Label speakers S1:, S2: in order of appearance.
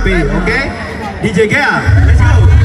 S1: happy, okay? DJ Gea, let's go!